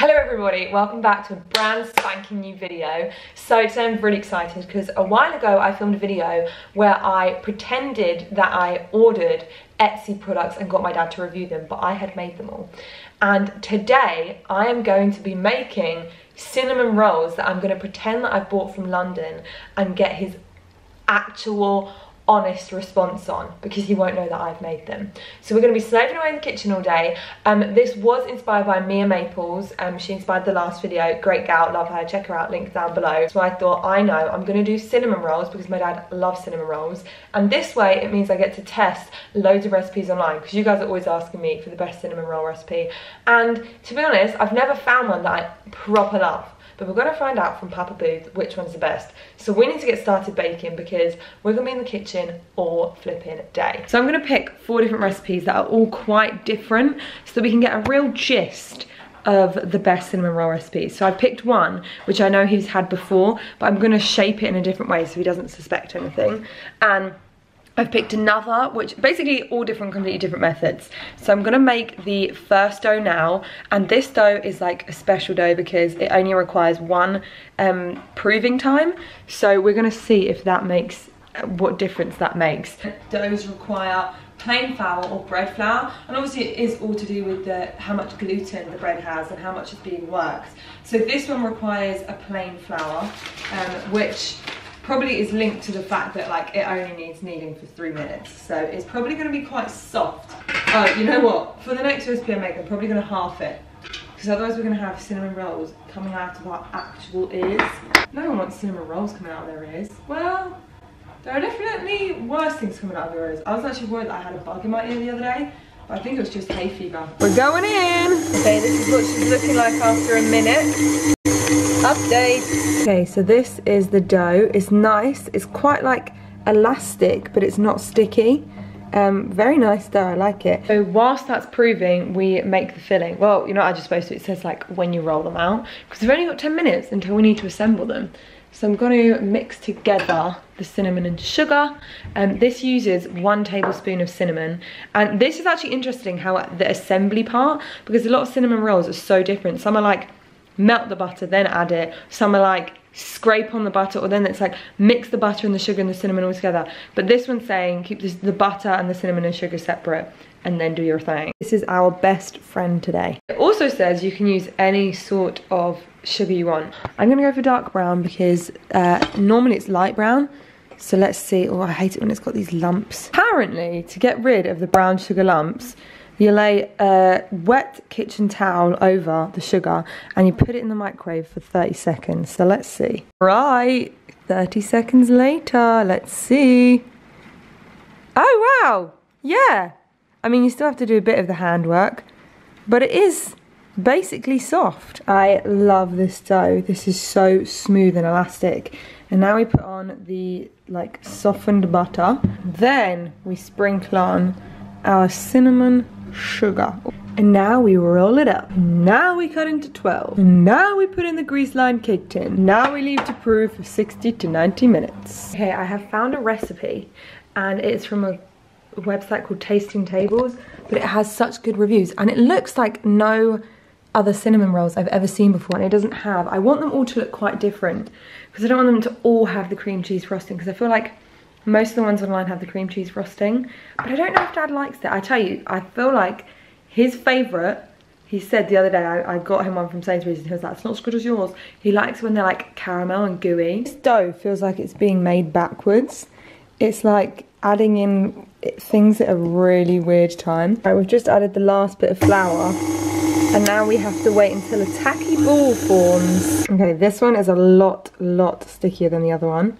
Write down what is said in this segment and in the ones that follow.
Hello everybody, welcome back to a brand spanking new video. So today I'm really excited because a while ago I filmed a video where I pretended that I ordered Etsy products and got my dad to review them, but I had made them all. And today I am going to be making cinnamon rolls that I'm going to pretend that I've bought from London and get his actual honest response on because he won't know that I've made them. So we're going to be slaving away in the kitchen all day. Um, this was inspired by Mia Maples. Um, she inspired the last video. Great gal, love her. Check her out, link down below. So I thought, I know, I'm going to do cinnamon rolls because my dad loves cinnamon rolls. And this way, it means I get to test loads of recipes online because you guys are always asking me for the best cinnamon roll recipe. And to be honest, I've never found one that I proper love but we're going to find out from Papa Booth which one's the best. So we need to get started baking because we're going to be in the kitchen all flipping day. So I'm going to pick four different recipes that are all quite different so we can get a real gist of the best cinnamon roll recipes. So I picked one, which I know he's had before, but I'm gonna shape it in a different way so he doesn't suspect anything. And I've picked another, which basically all different, completely different methods. So I'm gonna make the first dough now, and this dough is like a special dough because it only requires one um, proving time. So we're gonna see if that makes, what difference that makes. Doughs require plain flour or bread flour and obviously it is all to do with the how much gluten the bread has and how much is being worked so this one requires a plain flour um, which probably is linked to the fact that like it only needs kneading for three minutes. So it's probably gonna be quite soft. Oh, you know what? For the next recipe I make, I'm probably gonna half it. Because otherwise we're gonna have cinnamon rolls coming out of our actual ears. No one wants cinnamon rolls coming out of their ears. Well, there are definitely worse things coming out of your ears. I was actually worried that I had a bug in my ear the other day. But I think it was just hay fever. We're going in! Okay, this is what she's looking like after a minute. Update. Okay, so this is the dough. It's nice. It's quite like elastic, but it's not sticky. Um, very nice dough, I like it. So whilst that's proving, we make the filling. Well, you're not actually supposed to, it says like when you roll them out, because we've only got 10 minutes until we need to assemble them. So I'm going to mix together the cinnamon and sugar. Um, this uses one tablespoon of cinnamon. And this is actually interesting how the assembly part, because a lot of cinnamon rolls are so different. Some are like melt the butter, then add it. Some are like scrape on the butter or then it's like mix the butter and the sugar and the cinnamon all together. But this one's saying keep this, the butter and the cinnamon and sugar separate and then do your thing. This is our best friend today. It also says you can use any sort of sugar you want. I'm gonna go for dark brown because uh, normally it's light brown. So let's see, oh I hate it when it's got these lumps. Apparently to get rid of the brown sugar lumps, you lay a wet kitchen towel over the sugar and you put it in the microwave for 30 seconds. So let's see. Right, 30 seconds later, let's see. Oh wow, yeah. I mean, you still have to do a bit of the handwork, but it is basically soft. I love this dough. This is so smooth and elastic. And now we put on the like softened butter. Then we sprinkle on our cinnamon sugar. And now we roll it up. Now we cut into 12. And now we put in the grease line cake tin. Now we leave to proof for 60 to 90 minutes. Okay, I have found a recipe and it's from a website called Tasting Tables, but it has such good reviews and it looks like no other cinnamon rolls I've ever seen before and it doesn't have. I want them all to look quite different because I don't want them to all have the cream cheese frosting because I feel like most of the ones online have the cream cheese frosting, but I don't know if dad likes it. I tell you, I feel like his favourite, he said the other day, I, I, got him one from Sainsbury's and he was like, it's not as good as yours. He likes when they're like caramel and gooey. This dough feels like it's being made backwards. It's like adding in things at a really weird time. Right, we've just added the last bit of flour and now we have to wait until a tacky ball forms. Okay, this one is a lot, lot stickier than the other one.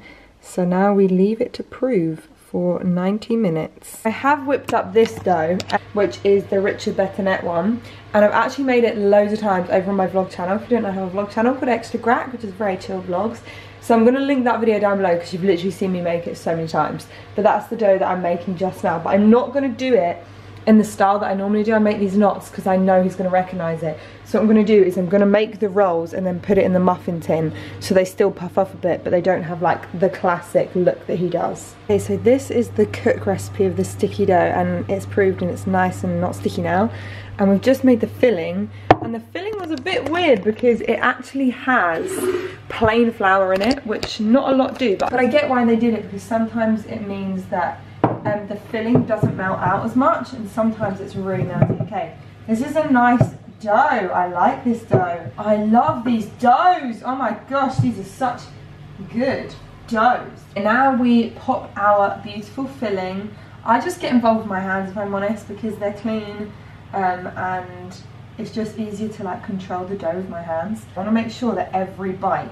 So now we leave it to prove for 90 minutes. I have whipped up this dough, which is the Richard Bertinet one, and I've actually made it loads of times over on my vlog channel. If you don't know, I have a vlog channel called Extra Grack, which is very chill vlogs. So I'm gonna link that video down below because you've literally seen me make it so many times. But that's the dough that I'm making just now, but I'm not gonna do it in the style that I normally do. I make these knots because I know he's going to recognise it. So what I'm going to do is I'm going to make the rolls and then put it in the muffin tin so they still puff up a bit but they don't have like the classic look that he does. Okay, so this is the cook recipe of the sticky dough and it's proved and it's nice and not sticky now. and we've just made the filling and the filling was a bit weird because it actually has plain flour in it which not a lot do but, but I get why they did it because sometimes it means that um, the filling doesn't melt out as much and sometimes it's really nasty Okay, this is a nice dough. I like this dough. I love these doughs. Oh my gosh, these are such good doughs. And now we pop our beautiful filling. I just get involved with my hands if I'm honest because they're clean um, and it's just easier to like control the dough with my hands. I want to make sure that every bite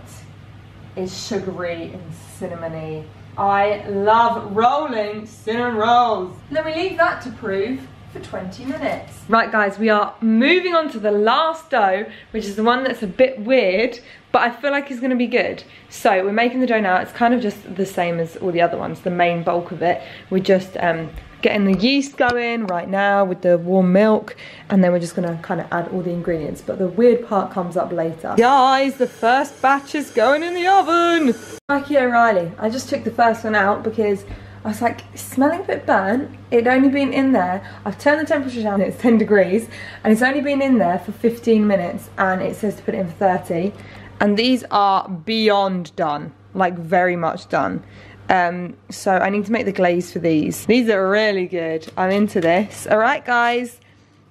is sugary and cinnamony. I love rolling cinnamon rolls. Let me leave that to prove for 20 minutes. Right guys, we are moving on to the last dough, which is the one that's a bit weird, but I feel like it's gonna be good. So we're making the dough now. It's kind of just the same as all the other ones, the main bulk of it. We're just um, getting the yeast going right now with the warm milk and then we're just gonna kind of add all the ingredients but the weird part comes up later guys the first batch is going in the oven Mikey O'Reilly I just took the first one out because I was like smelling a bit burnt it'd only been in there I've turned the temperature down it's 10 degrees and it's only been in there for 15 minutes and it says to put it in for 30 and these are beyond done like very much done um, so I need to make the glaze for these. These are really good. I'm into this. All right, guys.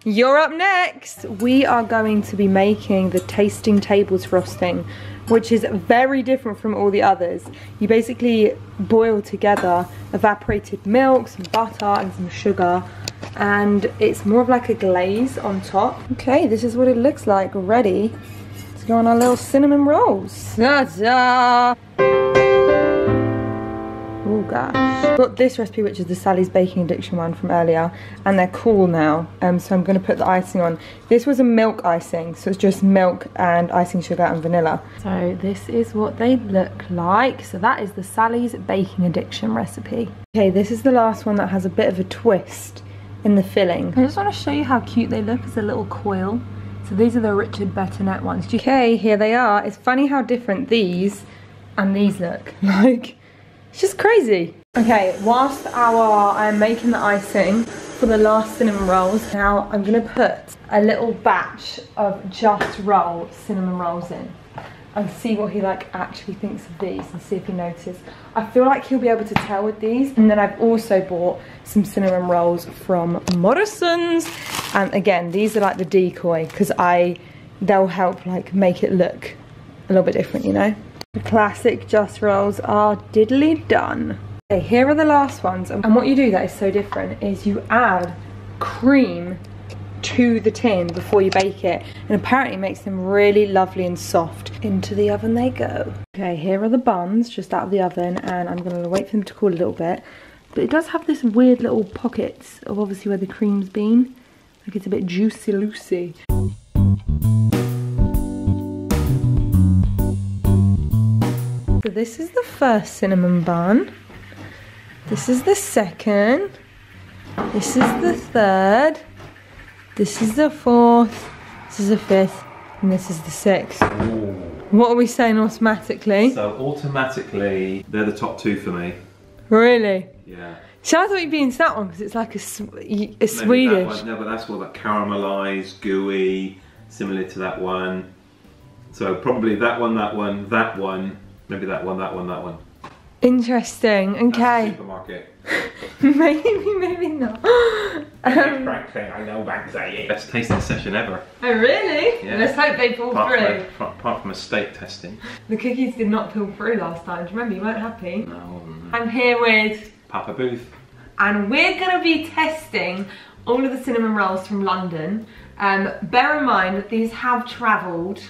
You're up next. We are going to be making the tasting tables frosting, which is very different from all the others. You basically boil together evaporated milk, some butter and some sugar and it's more of like a glaze on top. Okay, this is what it looks like ready to go on our little cinnamon rolls. Ta-da! Oh gosh. Got this recipe which is the Sally's Baking Addiction one from earlier and they're cool now um, so I'm going to put the icing on. This was a milk icing so it's just milk and icing sugar and vanilla. So this is what they look like. So that is the Sally's Baking Addiction recipe. Okay this is the last one that has a bit of a twist in the filling. I just want to show you how cute they look as a little coil. So these are the Richard Bertinet ones. Okay here they are. It's funny how different these and these look like. It's just crazy. Okay, whilst our I'm making the icing for the last cinnamon rolls, now I'm gonna put a little batch of Jus-Rol cinnamon rolls in and see what he like actually thinks of these and see if he notices. I feel like he'll be able to tell with these. And then I've also bought some cinnamon rolls from Morrison's. And again, these are like the decoy because I, they'll help like make it look a little bit different, you know? The classic Jus-Rols are diddly done. Okay, here are the last ones. And what you do that is so different is you add cream to the tin before you bake it. And apparently makes them really lovely and soft. Into the oven they go. Okay, here are the buns just out of the oven. And I'm gonna wait for them to cool a little bit. But it does have this weird little pockets of obviously where the cream's been. Like it's a bit juicy-loosey. So this is the first cinnamon bun. This is the second. This is the third. This is the fourth. This is the fifth. And this is the sixth. What are we saying automatically? So automatically, they're the top two for me. Really? Yeah. So I thought you'd be into that one because it's like a, a Swedish. one- no, but that's more like caramelized, gooey, similar to that one. So probably that one, that one, that one, maybe that one, that one, that one. Interesting. Okay. supermarket. maybe, maybe not. Um, Frankly, I know Banksy. Best tasting session ever. oh really? Yeah. Let's hope they pull Apart through. from, apart from estate testing. The cookies did not pull through last time. Do you remember? You weren't happy. No. I'm here with Papa Booth. and we're going to be testing all of the cinnamon rolls from London. Um, bear in mind that these have travelled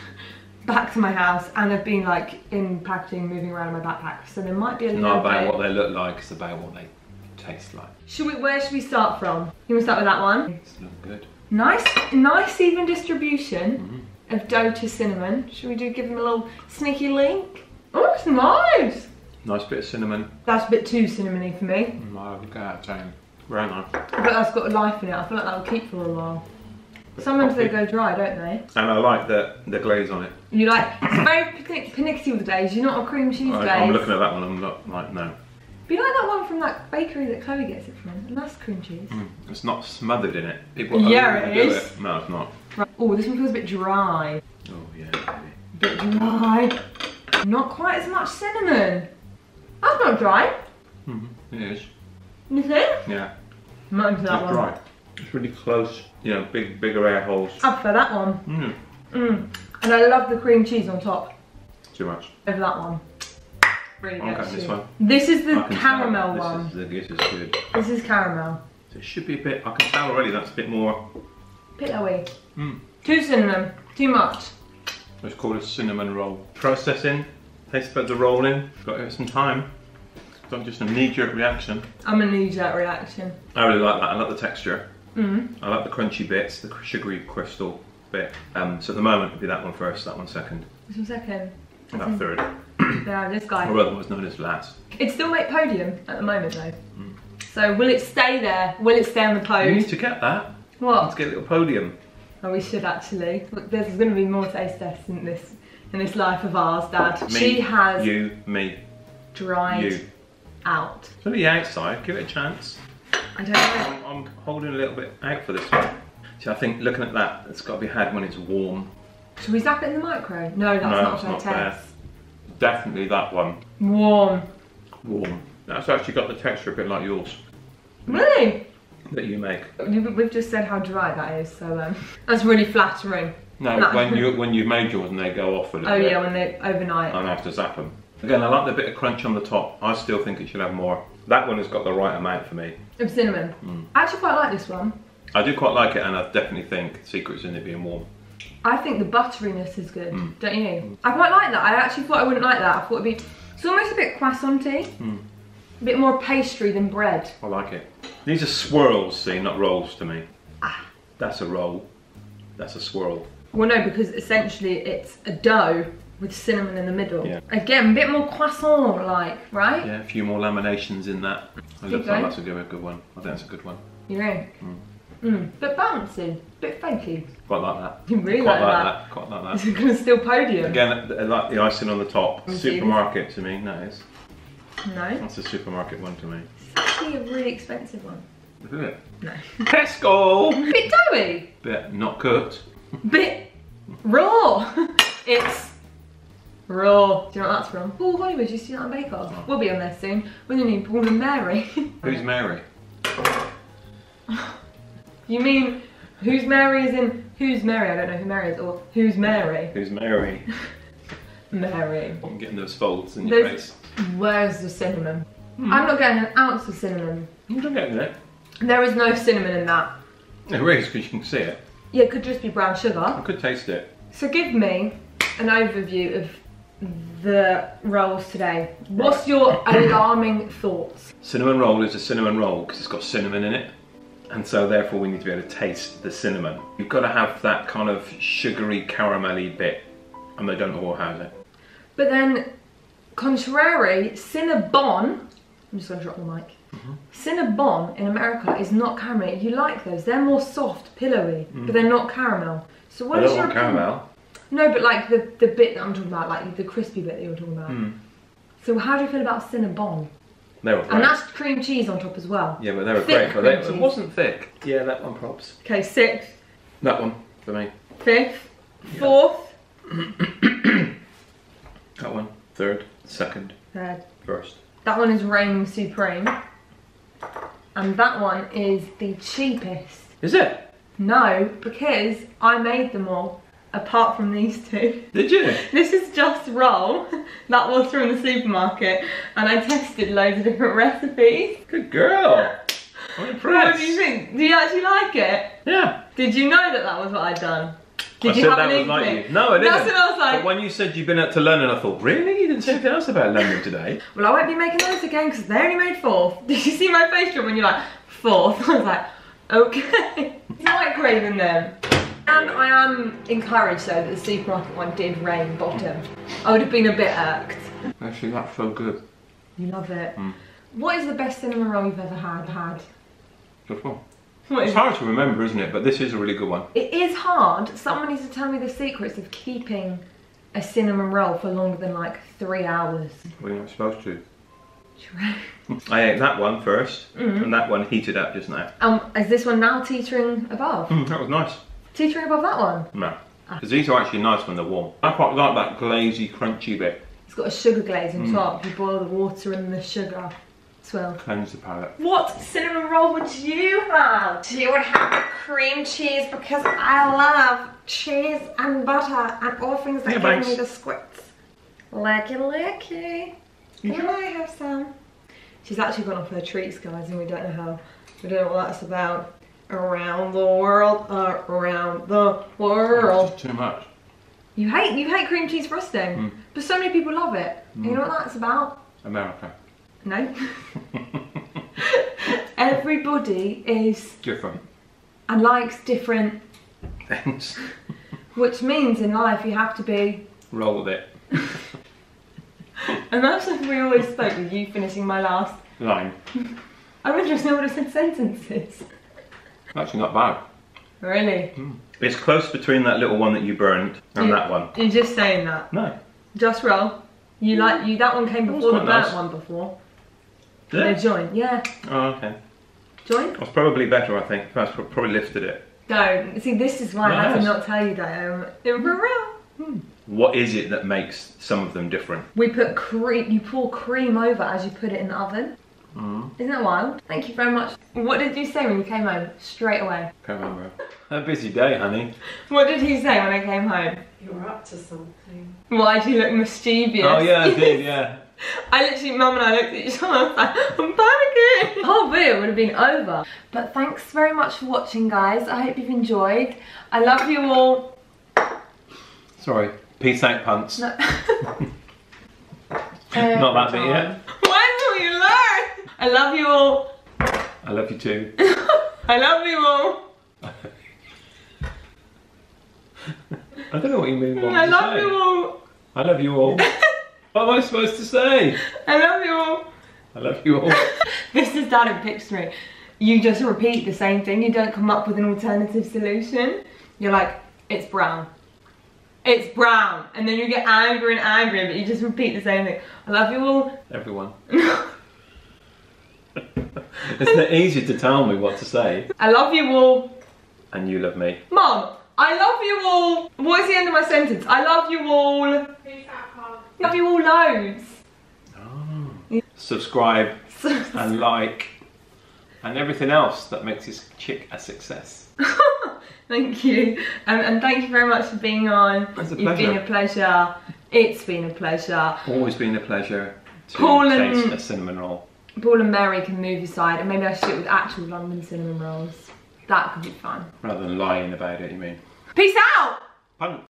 back to my house and have been like in packaging, moving around in my backpack. So there might be a It's little not about bit. what they look like, it's about what they taste like. Should we? Where should we start from? You want to start with that one? It's not good. Nice, nice even distribution Mm-hmm. of dough to cinnamon. Should we do give them a little sneaky link? Oh, it's nice. Nice bit of cinnamon. That's a bit too cinnamony for me, Oh, look at that, Jane. Very nice. but that's got a life in it. I feel like that'll keep for a while. Sometimes they go dry, don't they? And I like the, the glaze on it. You like, it's very panic- panicky all the days. You're not a cream cheese I, glaze. I'm looking at that one, I'm not like, no. Be like that one from that bakery that Chloe gets it from, and that's cream cheese. Mm, It's not smothered in it. People Yeah, it is. No, it's not. Right. Oh, this one feels a bit dry. Oh yeah. maybe. bit dry. Not quite as much cinnamon. That's not dry. Mm -hmm. It is. You think? Yeah. Not into that It's one. dry. It's really close. You know, big, bigger air holes. I prefer that one. Mm, Mm. And I love the cream cheese on top too much. over that one. Really Okay, this one. This is the caramel tell. one. This is, this is good. This is caramel. So it should be a bit. I can tell already. That's a bit more. Pillowy. Mm. Too cinnamon. Too much. It's called a cinnamon roll. Processing. Taste buds are rolling. Got to give it some time. It's not just a knee-jerk reaction. I'm gonna need that reaction. I really like that. I like the texture. Mm. I like the crunchy bits, the sugary crystal bit. Um, so at the moment, it'd be that one first, that one second, Just one second. and that third, Yeah, this guy. or otherwise known as last. It still make podium at the moment though. So will it stay there? Will it stay on the You podium? need to get that. What? Let's get a little podium. Oh, we should actually. Look, There's going to be more taste tests in this in this life of ours, Dad. Me, she has You, me, dried you. out. It's only the outside. Give it a chance. I don't know. I'm, I'm holding a little bit out for this one. See, I think looking at that, it's got to be had when it's warm. Should we zap it in the micro? No, that's No, not fair not fair. taste. Definitely that one. Warm. Warm. That's actually got the texture a bit like yours Really? that you make. We- We've just said how dry that is, so um, that's really flattering. No, when you when you've made yours and they go off a little Oh bit. yeah, when they overnight. I'm gonna have to zap them. Again, I like the bit of crunch on the top. I still think it should have more. That one has got the right amount for me. Of cinnamon. Mm. I actually quite like this one. I do quite like it, and I definitely think secrets in it being warm. I think the butteriness is good, Mm. don't you? I quite like that. I actually thought I wouldn't like that. I thought it'd be. It's almost a bit croissanty. Mm. A bit more pastry than bread. I like it. These are swirls, see, not rolls to me. Ah. That's a roll. That's a swirl. Well, no, because essentially it's a dough with cinnamon in the middle. Yeah. Again, a bit more croissant-like, right? Yeah, a few more laminations in that. I look that's a good, a good one. I think that's a good one. You know. Mm. Bit bouncy, bit fakey. Quite like that. You really Quite like like that. that. Quite like that. it gonna steal podium? Again, like the icing on the top. see. Supermarket to me, that is. No. That's a supermarket one to me. It's actually a really expensive one. At it. No. Tesco! bit doughy. Bit not cooked. Bit raw. it's raw. Do you know what that's from? Paul Hollywood, you see that on Bake Off? Oh. We'll be on there soon. We're gonna need Paul and Mary. Who's Mary? you mean who's Mary is in who's Mary? I don't know who Mary is, or who's Mary? Who's Mary? Mary. I'm getting those folds in your There's- face. Where's the cinnamon? Hmm. I'm not getting an ounce of cinnamon. I'm not getting it. There is no cinnamon in that. It is because you can see it. Yeah, it could just be brown sugar. I could taste it. So give me an overview of the rolls today. What's your alarming thoughts? Cinnamon roll is a cinnamon roll because it's got cinnamon in it. And so therefore we need to be able to taste the cinnamon. You've got to have that kind of sugary caramelly bit. And they don't all have it. But then, contrary, Cinnabon, I'm just going to drop the mic. Mm-hmm. Cinnabon in America is not caramel. You like those? They're more soft, pillowy, but mm-hmm. they're not caramel. So what I is your caramel. No, but like the, the bit that I'm talking about, like the crispy bit that you were talking about. Mm. So how do you feel about Cinnabon? They were great. And that's cream cheese on top as well. yeah, but they were thick great. But they, it wasn't thick. Yeah, that one props. Okay, sixth, That one for me. fifth, fourth, That one. Third. Second. third. First. That one is reigning supreme. And that one is the cheapest. Is it? No, because I made them all, apart from these two. Did you? This is Jus-Rol. That was from the supermarket. And I tested loads of different recipes. Good girl. I'm impressed. What do you think? Do you actually like it? Yeah. Did you know that that was what I'd done? Did I you said have that an was like you. No, I didn't. That's what I was like. But when you said you've been out to London, I thought, really? You didn't say anything else about London today? Well, I won't be making those again because they only made fourth. Did you see my face drop when you're like, fourth? I was like, okay. it's not like craving them. And I am encouraged though that the supermarket one did rain bottom. I would have been a bit irked. Actually, that's so good. You love it. Mm. What is the best cinnamon roll you've ever had? had? Good one. What It's hard to remember, isn't it? But this is a really good one. It is hard. Someone needs to tell me the secrets of keeping a cinnamon roll for longer than like three hours. Well, you're not supposed to. I ate that one first, Mm-hmm. and that one heated up just now. Um, is this one now teetering above? Mm, that was nice. Teetering above that one? No. Because these are actually nice when they're warm. I quite like that glazy, crunchy bit. It's got a sugar glaze on mm. top. You boil the water and the sugar. Swell. Cleanse the palate. What cinnamon roll would you have? Do You would have cream cheese because I love cheese and butter and all things that Yeah, give thanks. me the squirts. Licky licky. Can I have some? She's actually gone off her treats, guys, and we don't know how. We don't know what that's about. Around the world, around the world. Too much. You hate you hate cream cheese frosting, Mm. but so many people love it. And you know what that's about? America. No. Everybody is Different. and likes different, Things. which means in life you have to be. Roll with it. Imagine we always spoke with you finishing my last. Line. I'm interested in what I said sentences. Actually not bad. Really? It's close between that little one that you burned and Yeah. that one. You're just saying that. No. Jus-Rol. You like you that one came before the burnt nice. one before. Did They it? joined. Yeah. Oh, okay. Join? It was probably better, I think. First, probably lifted it. Go. See, this is why I had to Nice. not tell you that. Um, they were real. What is it that makes some of them different? We put cream. You pour cream over as you put it in the oven. Mm. Isn't that wild? Thank you very much. What did you say when you came home? Straight away. Can't remember. A busy day, honey. What did he say when I came home? You're up to something. Why do you look mischievous? Oh yeah, I did. Yeah. I literally, mum and I looked at each other. I was like, I'm panicking. The whole video would have been over. But thanks very much for watching, guys. I hope you've enjoyed. I love you all. Sorry. Peace out, punts. No. Not that bit yet. When will you learn? I love you all. I love you too. I love you all. I don't know what you mean. What I love you all. I love you all. what am I supposed to say? I love you all. I love you all. This is done in Pictionary. You just repeat the same thing. You don't come up with an alternative solution. You're like, it's brown. It's brown. And then you get angry and angry, but you just repeat the same thing. I love you all. Everyone. Isn't it easier to tell me what to say? I love you all. And you love me. Mom, I love you all. What is the end of my sentence? I love you all. Peace out, Carl. Love you all loads. Subscribe and like and everything else that makes this chick a success. thank you. Um, and thank you very much for being on. It's a pleasure. You've been a pleasure. It's been a pleasure. Always been a pleasure to Paul and- taste a cinnamon roll. Paul and Mary can move aside, and maybe I should do it with actual London cinnamon rolls. That could be fun. Rather than lying about it, you mean? Peace out! Punk.